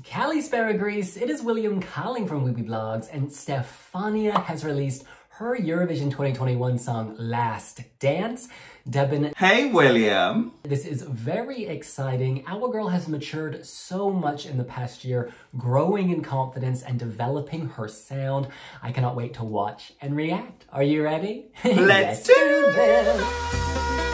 Callie Sparrow Greece, it is William calling from Wiwibloggs, and Stefania has released her Eurovision 2021 song Last Dance. Deban. Hey, William. This is very exciting. Our girl has matured so much in the past year, growing in confidence and developing her sound. I cannot wait to watch and react. Are you ready? Let's, Let's do this.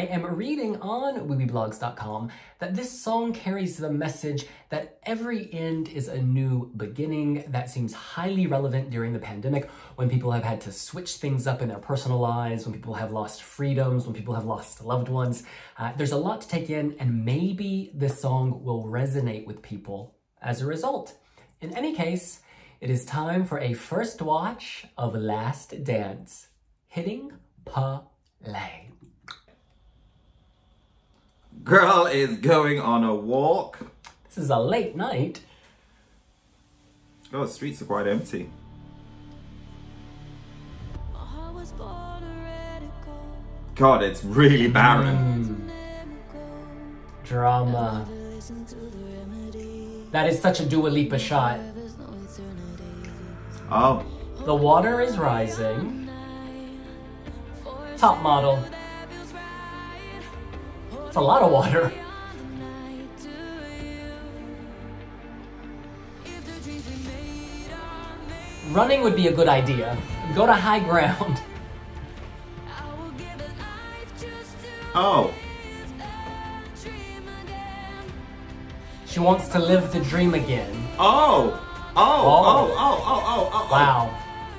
I am reading on wiwibloggs.com that this song carries the message that every end is a new beginning that seems highly relevant during the pandemic when people have had to switch things up in their personal lives, when people have lost freedoms, when people have lost loved ones. Uh, there's a lot to take in and maybe this song will resonate with people as a result. In any case, it is time for a first watch of Last Dance. Hitting pa play. Girl is going on a walk. This is a late night. Oh, the streets are quite empty. God, it's really barren. Mm. Drama. That is such a Dua Lipa shot. Oh. The water is rising. Top model. It's a lot of water. Running would be a good idea. Go to high ground. Oh. She wants to live the dream again. Oh. Oh. Oh. Oh. Oh. Oh. oh, oh. Wow.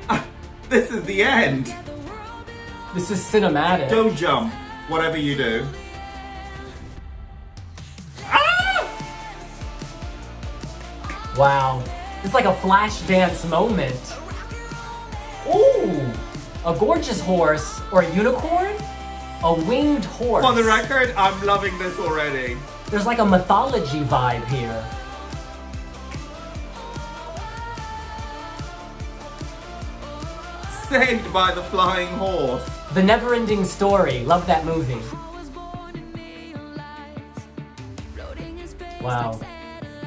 Ah, this is the end. This is cinematic. Don't jump, whatever you do. Wow. It's like a flash dance moment. Ooh, a gorgeous horse or a unicorn? A winged horse. On the record, I'm loving this already. There's like a mythology vibe here. Saved by the flying horse. The Never-Ending Story. Love that movie. Wow.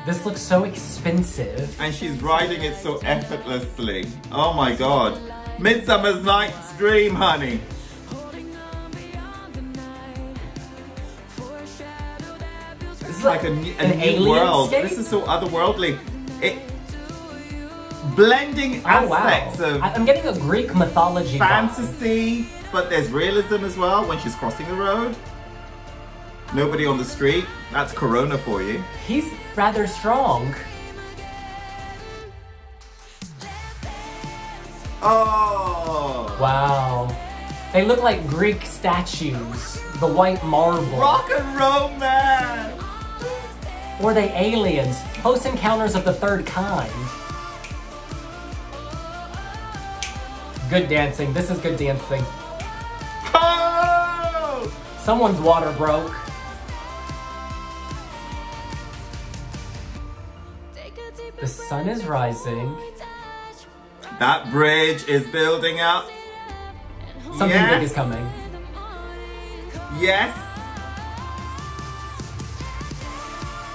This looks so expensive. And she's riding it so effortlessly. Oh my god. Midsummer's Night's Dream, honey. This is like a, a new world. Scape? This is so otherworldly. It blending oh, aspects wow. of I'm getting a Greek mythology fantasy, vibe. but there's realism as well when she's crossing the road. Nobody on the street. That's Corona for you. He's rather strong. Oh! Wow. They look like Greek statues. The white marble. Rock and roll man! Or they aliens. Close encounters of the third kind. Good dancing. This is good dancing. Oh! Someone's water broke. The sun is rising. That bridge is building up. Something yes. big is coming. Yes.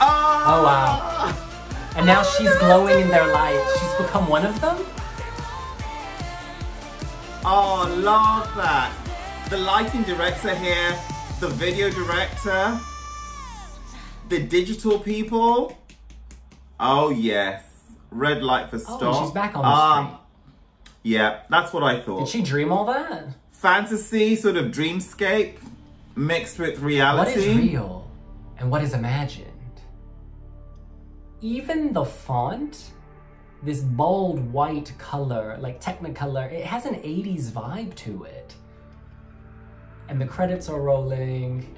Oh. oh wow. Ah. And now she's glowing in their light. She's become one of them? Oh, love that. The lighting director here, the video director, the digital people. Oh, yes. Red light for stop. Oh, she's back on the um, street. Yeah, that's what I thought. Did she dream all that? Fantasy, sort of dreamscape, mixed with reality. What is real and what is imagined? Even the font, this bold white color, like Technicolor, it has an 80s vibe to it. And the credits are rolling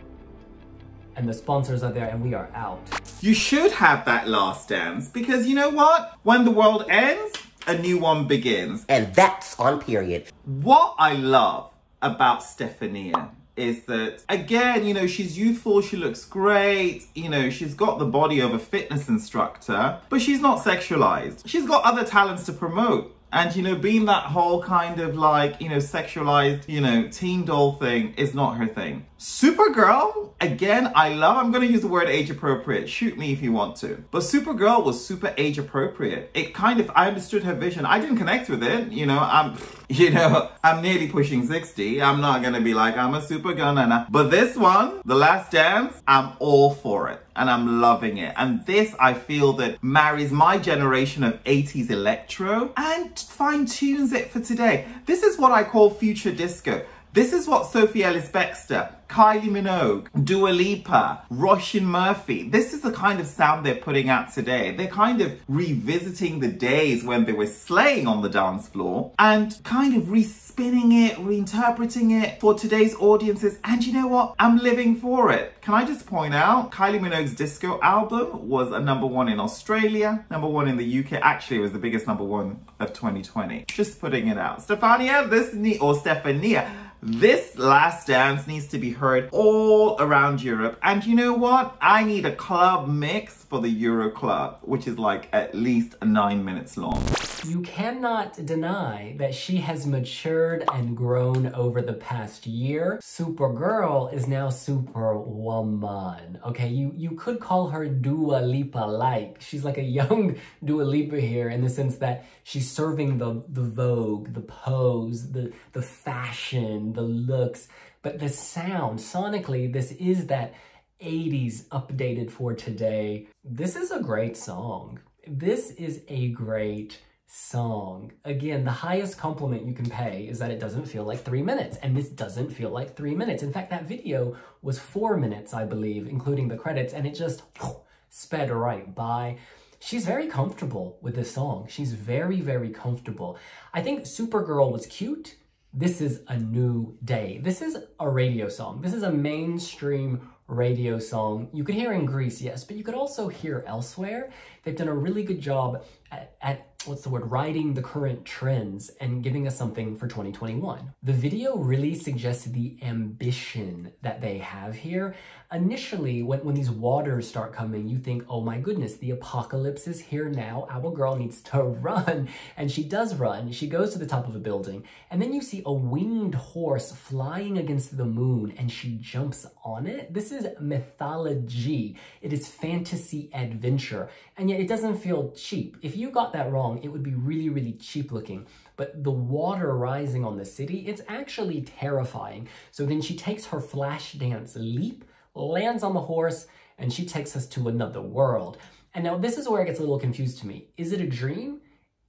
and the sponsors are there and we are out. You should have that last dance because you know what? When the world ends, a new one begins. And that's on period. What I love about Stefania is that again you know she's youthful she looks great you know she's got the body of a fitness instructor but she's not sexualized she's got other talents to promote and, you know, being that whole kind of like, you know, sexualized, you know, teen doll thing is not her thing. Supergirl, again, I love, I'm going to use the word age appropriate. Shoot me if you want to. But Supergirl was super age appropriate. It kind of, I understood her vision. I didn't connect with it. You know, I'm, you know, I'm nearly pushing 60. I'm not going to be like, I'm a Supergirl. Nana. But this one, The Last Dance, I'm all for it and I'm loving it. And this, I feel that marries my generation of 80s electro and fine tunes it for today. This is what I call future disco. This is what Sophie Ellis-Bextor, Kylie Minogue, Dua Lipa, Róisín Murphy, this is the kind of sound they're putting out today. They're kind of revisiting the days when they were slaying on the dance floor and kind of respinning it, reinterpreting it for today's audiences. And you know what? I'm living for it. Can I just point out, Kylie Minogue's disco album was a number one in Australia, number one in the UK. Actually, it was the biggest number one of 2020. Just putting it out. Stefania, this, or Stefania, this last dance needs to be heard all around Europe. And you know what? I need a club mix for the Euro Club, which is like at least nine minutes long. You cannot deny that she has matured and grown over the past year. Supergirl is now Superwoman. Okay, you, you could call her Dua Lipa-like. She's like a young Dua Lipa here in the sense that she's serving the, the vogue, the pose, the, the fashion, the looks, but the sound, sonically, this is that 80s updated for today. This is a great song. This is a great song. Again, the highest compliment you can pay is that it doesn't feel like three minutes, and this doesn't feel like three minutes. In fact, that video was four minutes, I believe, including the credits, and it just sped right by. She's very comfortable with this song. She's very, very comfortable. I think Supergirl was cute. This is a new day. This is a radio song. This is a mainstream radio song. You could hear in Greece, yes, but you could also hear elsewhere. They've done a really good job at, at what's the word, riding the current trends and giving us something for 2021. The video really suggests the ambition that they have here. Initially, when, when these waters start coming, you think, oh my goodness, the apocalypse is here now. Our girl needs to run. And she does run. She goes to the top of a building. And then you see a winged horse flying against the moon and she jumps on it. This is mythology. It is fantasy adventure. And yet it doesn't feel cheap. If you got that wrong, it would be really, really cheap looking. But the water rising on the city, it's actually terrifying. So then she takes her flash dance leap, lands on the horse, and she takes us to another world. And now this is where it gets a little confused to me. Is it a dream?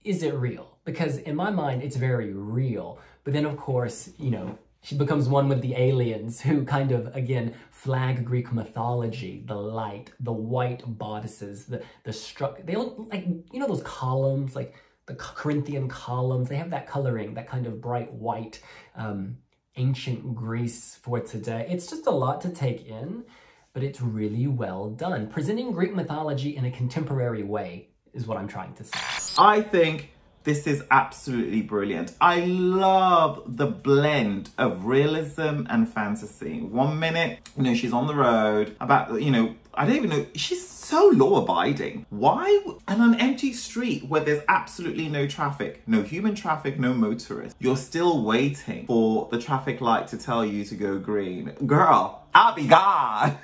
Is it real? Because in my mind, it's very real. But then of course, you know, she becomes one with the aliens who kind of, again, flag Greek mythology, the light, the white bodices, the, the struck, they look like, you know those columns, like the Corinthian columns, they have that coloring, that kind of bright white, um, ancient Greece for today. It's just a lot to take in, but it's really well done. Presenting Greek mythology in a contemporary way is what I'm trying to say. I think this is absolutely brilliant. I love the blend of realism and fantasy. One minute, you know, she's on the road about, you know, I don't even know, she's so law abiding. Why? And an empty street where there's absolutely no traffic, no human traffic, no motorists, you're still waiting for the traffic light to tell you to go green. Girl, I'll be gone.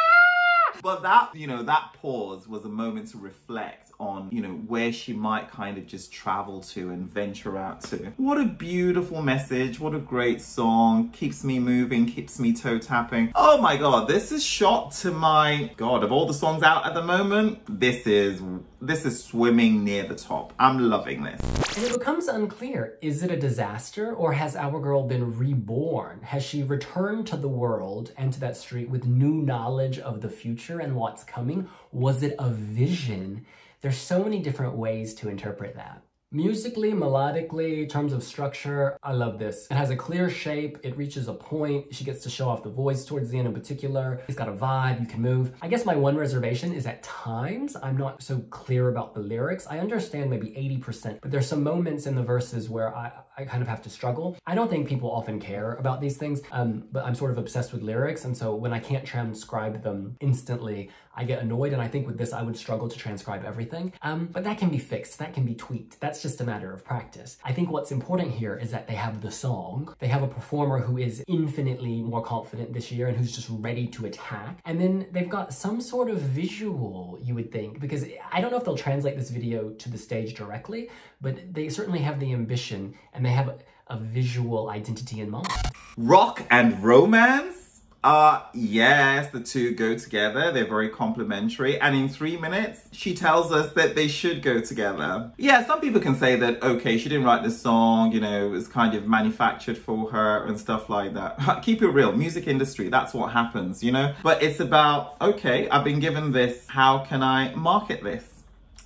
but that, you know, that pause was a moment to reflect on, you know, where she might kind of just travel to and venture out to. What a beautiful message. What a great song. Keeps me moving, keeps me toe tapping. Oh my God, this is shot to my, God, of all the songs out at the moment, this is, this is swimming near the top. I'm loving this. And it becomes unclear, is it a disaster or has our girl been reborn? Has she returned to the world and to that street with new knowledge of the future and what's coming? Was it a vision? There's so many different ways to interpret that. Musically, melodically, in terms of structure, I love this. It has a clear shape, it reaches a point, she gets to show off the voice towards the end in particular. It's got a vibe, you can move. I guess my one reservation is at times I'm not so clear about the lyrics. I understand maybe 80%, but there's some moments in the verses where I, I kind of have to struggle. I don't think people often care about these things, um, but I'm sort of obsessed with lyrics, and so when I can't transcribe them instantly, I get annoyed, and I think with this I would struggle to transcribe everything. Um, but that can be fixed, that can be tweaked. That's just a matter of practice. I think what's important here is that they have the song, they have a performer who is infinitely more confident this year and who's just ready to attack, and then they've got some sort of visual, you would think, because I don't know if they'll translate this video to the stage directly, but they certainly have the ambition and they have a visual identity in mind. Rock and romance? Uh, yes, the two go together. They're very complementary. And in three minutes, she tells us that they should go together. Yeah, some people can say that, okay, she didn't write this song, you know, it was kind of manufactured for her and stuff like that. Keep it real. Music industry, that's what happens, you know? But it's about, okay, I've been given this. How can I market this?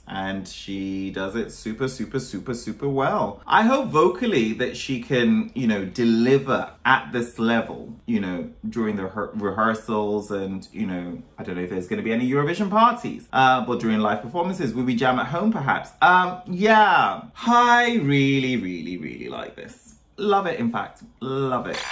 And she does it super, super, super, super well. I hope vocally that she can, you know, deliver at this level, you know, during the rehearsals and, you know, I don't know if there's going to be any Eurovision parties, uh, but during live performances, will we jam at home perhaps? Um, yeah, I really, really, really like this. Love it, in fact, love it.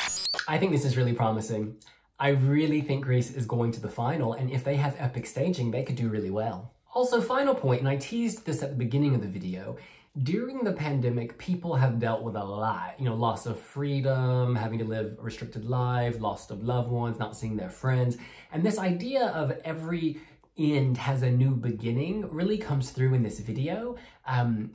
I think this is really promising. I really think Greece is going to the final, and if they have epic staging, they could do really well. Also, final point, and I teased this at the beginning of the video, during the pandemic, people have dealt with a lot. You know, loss of freedom, having to live a restricted life, loss of loved ones, not seeing their friends. And this idea of every end has a new beginning really comes through in this video. Um,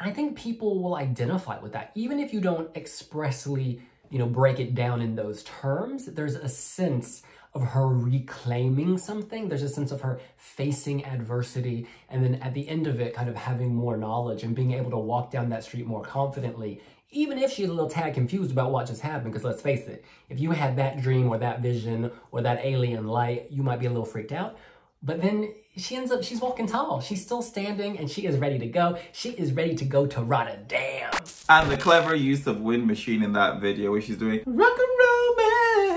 I think people will identify with that. Even if you don't expressly, you know, break it down in those terms, there's a sense of her reclaiming something. There's a sense of her facing adversity and then at the end of it kind of having more knowledge and being able to walk down that street more confidently even if she's a little tad confused about what just happened, because let's face it, if you had that dream or that vision or that alien light, you might be a little freaked out. But then she ends up, she's walking tall. She's still standing and she is ready to go. She is ready to go to Rotterdam. And the clever use of wind machine in that video where she's doing rock and roll man,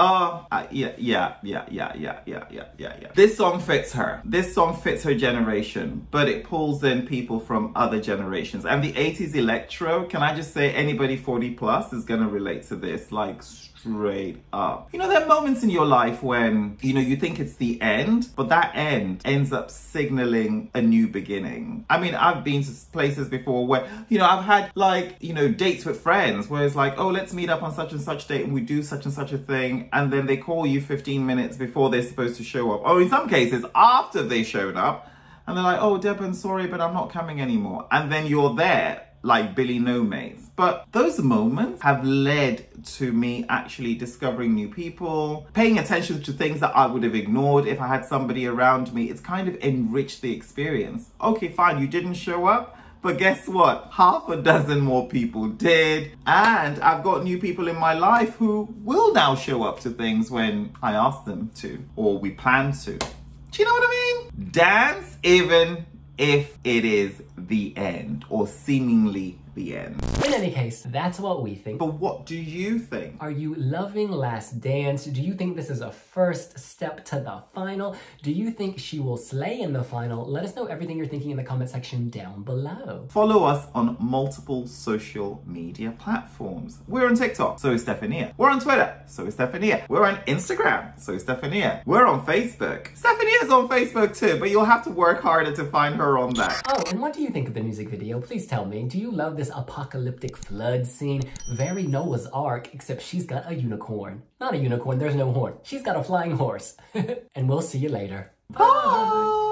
Oh, uh, yeah, yeah, yeah, yeah, yeah, yeah, yeah, yeah, yeah. This song fits her. This song fits her generation, but it pulls in people from other generations. And the 80s electro, can I just say anybody 40 plus is gonna relate to this, like straight up. You know, there are moments in your life when, you know, you think it's the end, but that end ends up signaling a new beginning. I mean, I've been to places before where, you know, I've had like, you know, dates with friends where it's like, oh, let's meet up on such and such date and we do such and such a thing. And then they call you 15 minutes before they're supposed to show up. Oh, in some cases, after they showed up. And they're like, oh, Deb, sorry, but I'm not coming anymore. And then you're there like Billy No Mates. But those moments have led to me actually discovering new people, paying attention to things that I would have ignored if I had somebody around me. It's kind of enriched the experience. Okay, fine, you didn't show up. But guess what? Half a dozen more people did. And I've got new people in my life who will now show up to things when I ask them to or we plan to. Do you know what I mean? Dance even if it is the end or seemingly the end. In any case, that's what we think. But what do you think? Are you loving Last Dance? Do you think this is a first step to the final? Do you think she will slay in the final? Let us know everything you're thinking in the comment section down below. Follow us on multiple social media platforms. We're on TikTok, so is Stefania. We're on Twitter, so is Stefania. We're on Instagram, so is Stefania. We're on Facebook. Stefania's on Facebook too, but you'll have to work harder to find her on that. Oh, and what do you think of the music video? Please tell me. Do you love this this apocalyptic flood scene. Very Noah's Ark, except she's got a unicorn. Not a unicorn, there's no horn. She's got a flying horse. and we'll see you later. Bye! Bye.